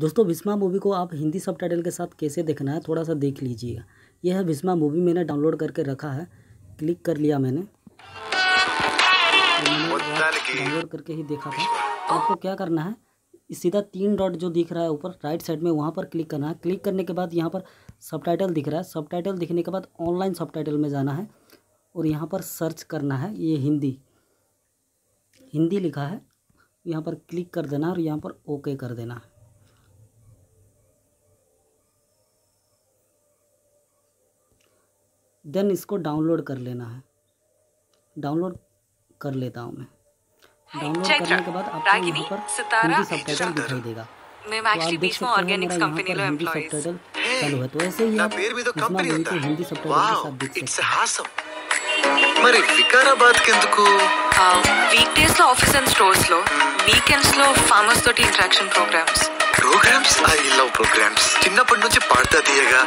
दोस्तों भीष्मा मूवी को आप हिंदी सब के साथ कैसे देखना है थोड़ा सा देख लीजिएगा। यह है भीष्मा मूवी मैंने डाउनलोड करके रखा है। क्लिक कर लिया मैंने। डाउनलोड करके ही देखा था। तो आपको क्या करना है सीधा तीन डॉट जो दिख रहा है ऊपर राइट साइड में वहाँ पर क्लिक करना है। क्लिक करने के बाद यहाँ पर सब दिख रहा है। सब दिखने के बाद ऑनलाइन सब में जाना है और यहाँ पर सर्च करना है। ये हिंदी। हिंदी लिखा है। यहाँ पर क्लिक कर देना और यहाँ पर ओके कर देना। है देन इसको डाउनलोड कर लेना है डाउनलोड कर लेता हूँ मैं डाउनलोड करने के बाद आपको यहाँ पर हिंदी सब टाइटल दिखाई देगा మేము तो आप యాక్చువల్లీ देख భీష్మ सकते हैं ఆర్గానిక్స్ मेरा यहाँ కంపెనీలో पर हिंदी सब ఎంప్లాయీస్ टाइटल चालू है तो ऐसे ही నా आप పేరు మీద भीष्मा కంపెనీ मूवी ఉందా को हिंदी सब टाइटल के వావ్ साथ देख ఇట్స్ सकते हैं హాసమ్ మరి వికారాబాద్ కెందుకు వీక్ డేస్ లో ఆఫీస్ అండ్ స్టోర్స్ లో వీకెండ్స్ లో ఫార్మర్స్ తోటి interaction programmes programmes I love programmes చిన్నప్పటి నుంచి పాడతా తీయగా